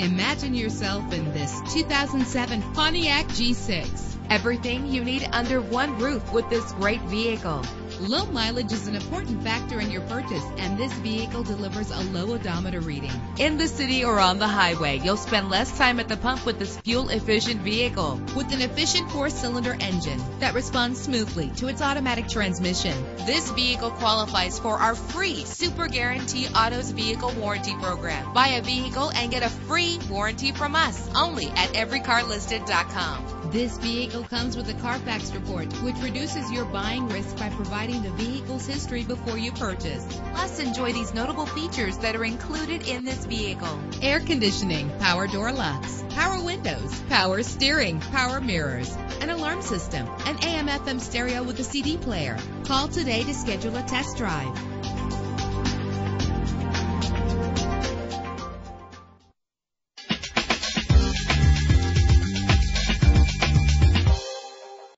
Imagine yourself in this 2007 Pontiac G6. Everything you need under one roof with this great vehicle. Low mileage is an important factor in your purchase, and this vehicle delivers a low odometer reading. In the city or on the highway, you'll spend less time at the pump with this fuel-efficient vehicle. With an efficient four-cylinder engine that responds smoothly to its automatic transmission, this vehicle qualifies for our free Super Guarantee Autos Vehicle Warranty Program. Buy a vehicle and get a free warranty from us only at everycarlisted.com. This vehicle comes with a Carfax report, which reduces your buying risk by providing the vehicle's history before you purchase. Plus, enjoy these notable features that are included in this vehicle. Air conditioning, power door locks, power windows, power steering, power mirrors, an alarm system, an AM FM stereo with a CD player. Call today to schedule a test drive.